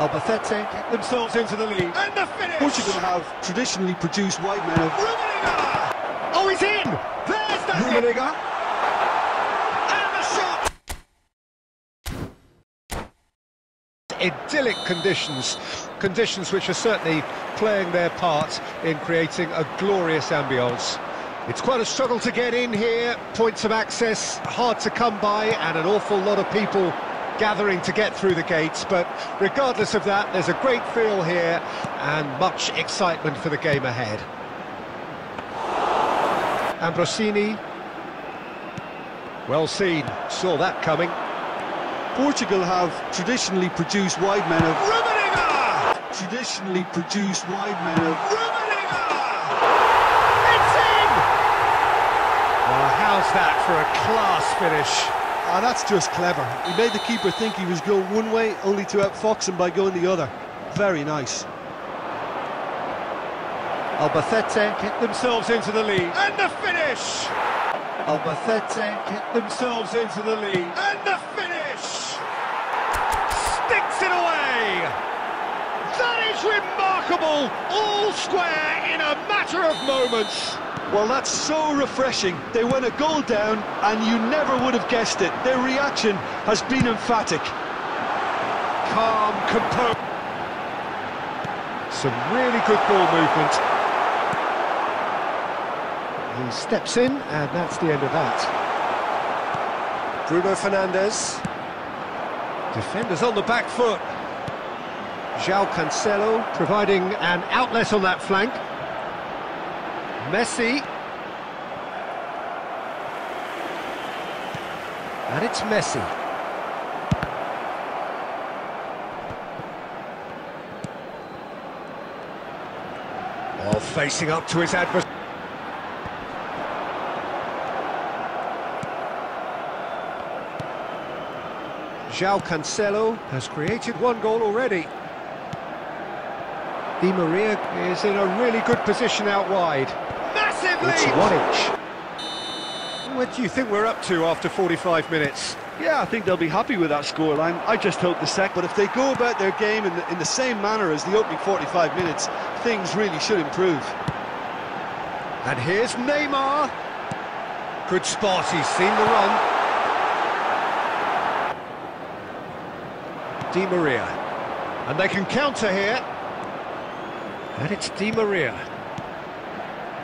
Albacete get themselves into the lead. And the finish! Portugal have traditionally produced wide men of! Oh, he's in! There's the hit! And the shot! Idyllic conditions, conditions which are certainly playing their part in creating a glorious ambience. It's quite a struggle to get in here, points of access hard to come by, and an awful lot of people gathering to get through the gates, but regardless of that, there's a great feel here and much excitement for the game ahead. Ambrosini, well seen, saw that coming. Portugal have traditionally produced wide men of Rummenigge! traditionally produced wide men of Rummenigge! It's in! Well, how's that for a class finish? Ah, that's just clever. He made the keeper think he was going one way, only to outfox him by going the other. Very nice. Albacete get themselves into the lead. And the finish! Albacete get themselves into the lead. And the finish! Sticks it away! That is remarkable! All square in a matter of moments. Well, that's so refreshing. They went a goal down, and you never would have guessed it. Their reaction has been emphatic. Calm, composed. Some really good ball movement. He steps in, and that's the end of that. Bruno Fernandes. Defenders on the back foot. João Cancelo providing an outlet on that flank. Messi. And it's Messi. Oh, facing up to his adversary. João Cancelo has created one goal already. Di Maria is in a really good position out wide. It's inch. What do you think we're up to after 45 minutes? Yeah, I think they'll be happy with that scoreline. I just hope the sec. But if they go about their game in the, in the same manner as the opening 45 minutes, things really should improve. And here's Neymar. Good spot, he's seen the run. Di Maria. And they can counter here. And it's Di Maria.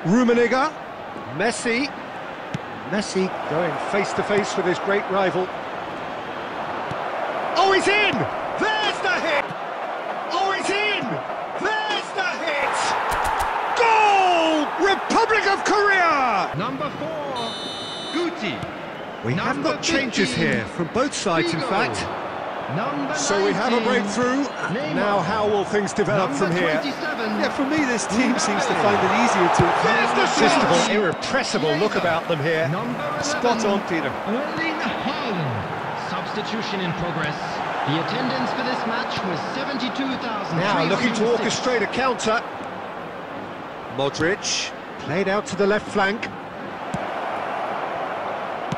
Rummenigge. Messi. Messi going face to face with his great rival. Oh, he's in! There's the hit! Oh, he's in! There's the hit! Goal! Republic of Korea! Number four, Guti. We have got changes 15, here, from both sides in fact. Number So we have a breakthrough. Now how will things develop Number from here? Yeah, for me, this team seems to find it easier to... Irresistible, irrepressible look about them here. Spot on, Peter. Erling Haaland. Substitution in progress. The attendance for this match was 72,000. Now looking to orchestrate a counter. Modric, played out to the left flank.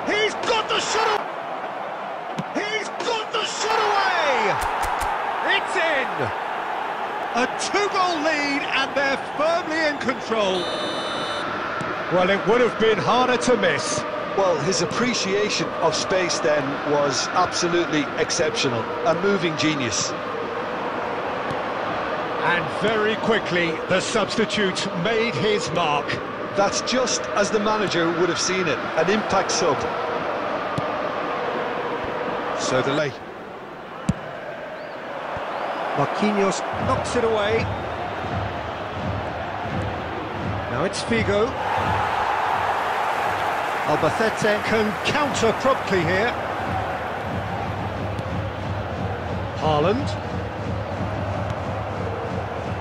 He's got the shot! It's in! A two-goal lead and they're firmly in control. Well, it would have been harder to miss. Well, his appreciation of space then was absolutely exceptional. A moving genius. And very quickly, the substitute made his mark. That's just as the manager would have seen it. An impact sub. So delay. Marquinhos knocks it away. Now it's Figo. Albacete can counter promptly here. Haaland.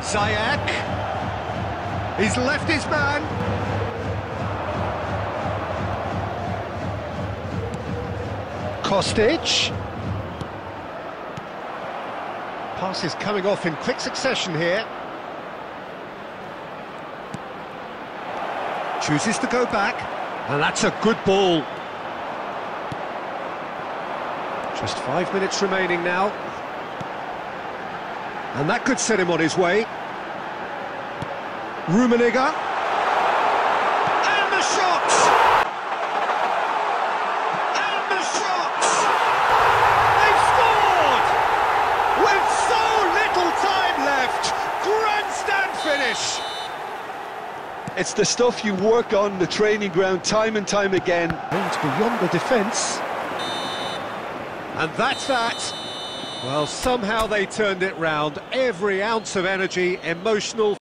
Ziyech. He's left his man. Kostic. Passes coming off in quick succession here. Chooses to go back, and that's a good ball. Just five minutes remaining now. And that could set him on his way. Rummenigge. And the shot! And the shot! They've scored! With so little time left! Grandstand finish! It's the stuff you work on the training ground time and time again. And beyond the defence. And that's that. Well, somehow they turned it round. Every ounce of energy, emotional